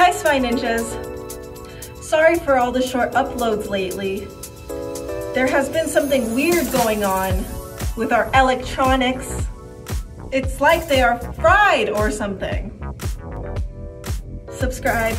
Hi Spy Ninjas! Sorry for all the short uploads lately. There has been something weird going on with our electronics. It's like they are fried or something. Subscribe.